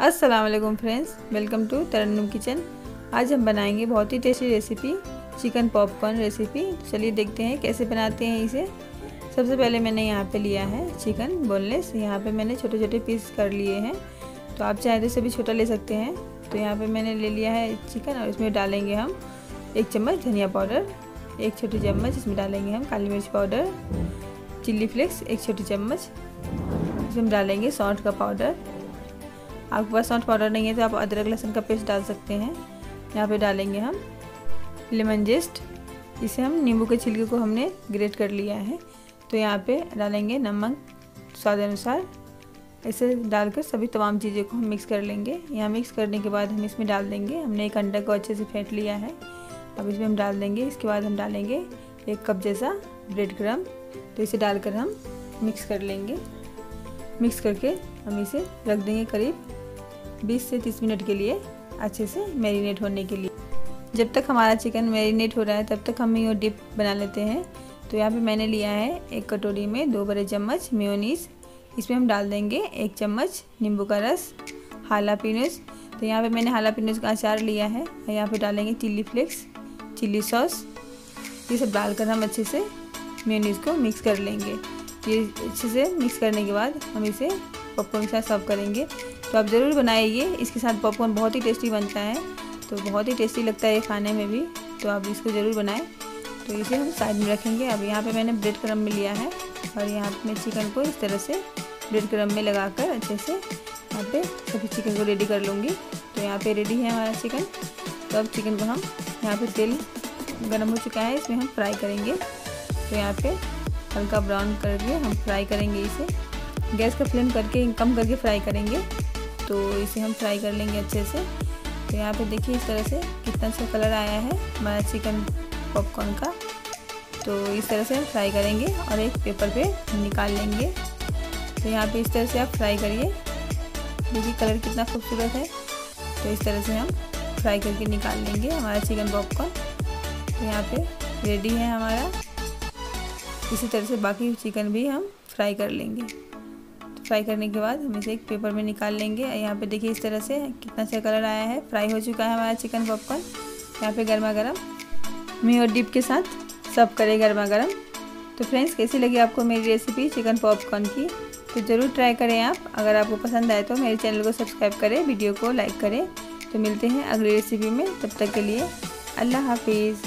अस्सलाम वालेकुम friends welcome to Tarannum kitchen आज हम बनाएँगे बहुत ही tasty recipe chicken popcorn recipe चलिए देखते हैं कैसे बनाते हैं इसे। सबसे पहले मैंने यहाँ पे लिया है चिकन बोनलेस यहाँ पे मैंने छोटे छोटे पीस कर लिए हैं। तो आप चाहे तो इसे भी छोटा ले सकते हैं। तो यहाँ पे मैंने ले लिया है चिकन और इसमें डालेंगे हम एक चम्मच धनिया पाउडर, एक छोटी चम्मच इसमें डालेंगे हम काली मिर्च पाउडर, चिल्ली फ्लेक्स, एक छोटी चम्मच। इसमें डालेंगे सौंठ का पाउडर। आपके पास सौंठ पाउडर नहीं है तो आप अदरक लहसुन का पेस्ट डाल सकते हैं। यहाँ पे डालेंगे हम लेमन जेस्ट इसे हम नींबू के छिलके को हमने ग्रेट कर लिया है। तो यहाँ पे डालेंगे नमक स्वाद अनुसार। ऐसे डालकर सभी तमाम चीज़ों को हम मिक्स कर लेंगे। यहाँ मिक्स करने के बाद हम इसमें डाल देंगे, हमने एक अंडा को अच्छे से फेंट लिया है। अब इसमें हम डाल देंगे, इसके बाद हम डालेंगे एक कप जैसा ब्रेड क्रम तो इसे डालकर हम मिक्स कर लेंगे। मिक्स करके हम इसे रख देंगे करीब 20 से 30 मिनट के लिए अच्छे से मैरिनेट होने के लिए। जब तक हमारा चिकन मैरिनेट हो रहा है, तब तक हम यो डिप बना लेते हैं। तो यहाँ पे मैंने लिया है एक कटोरी में दो बड़े चम्मच मेयोनीस इसमें हम डाल देंगे एक चम्मच नींबू का रस, हाला पीनस। तो यहाँ पे मैंने हाला पीनस का अचार लिया है और यहाँ पे डालेंगे चिल्ली फ्लेक्स, चिल्ली सॉस। ये सब डालकर हम अच्छे से मेयोनीस को मिक्स कर लेंगे। ये अच्छे से मिक्स करने के बाद हम इसे पॉपकॉर्न के साथ सर्व करेंगे। तो आप ज़रूर बनाइए। इसके साथ पॉपकॉर्न बहुत ही टेस्टी बनता है। तो बहुत ही टेस्टी लगता है ये खाने में भी। तो आप इसको ज़रूर बनाएँ। तो इसे हम साइड में रखेंगे। अब यहाँ पे मैंने ब्रेड क्रम में लिया है। और यहाँ पे मैं चिकन को इस तरह से ब्रेड क्रम में लगा कर अच्छे से यहाँ पे सभी चिकन को रेडी कर लूँगी। तो यहाँ पे रेडी है हमारा चिकन तो अब चिकन को हम यहाँ पे तेल गर्म हो चुका है। इसमें हम फ्राई करेंगे। तो यहाँ पे हल्का ब्राउन करके हम फ्राई करेंगे इसे। गैस का फ्लेम करके कम करके फ्राई करेंगे। तो इसे हम फ्राई कर लेंगे अच्छे से। तो यहाँ पे देखिए इस तरह से कितना अच्छा कलर आया है, हमारा चिकन पॉपकॉर्न का। तो इस तरह से हम फ्राई करेंगे और एक पेपर पे निकाल लेंगे। तो यहाँ पे इस तरह से आप फ्राई करिए। देखिए कलर कितना खूबसूरत है। तो इस तरह से हम फ्राई करके निकाल लेंगे हमारा चिकन पॉपकॉर्न तो यहाँ पे रेडी है हमारा। इसी तरह से बाकी चिकन भी हम फ्राई कर लेंगे। फ्राई करने के बाद हम इसे एक पेपर में निकाल लेंगे। यहाँ पे देखिए इस तरह से कितना अच्छा कलर आया है। फ्राई हो चुका है हमारा चिकन पॉपकॉर्न यहाँ पे गर्मा गर्म मी और डिप के साथ सब करें गर्मा गर्म तो फ्रेंड्स कैसी लगी आपको मेरी रेसिपी चिकन पॉपकॉर्न की? तो ज़रूर ट्राई करें आप। अगर आपको पसंद आए तो मेरे चैनल को सब्सक्राइब करें वीडियो को लाइक करें। तो मिलते हैं अगली रेसिपी में। तब तक के लिए अल्लाह हाफिज़।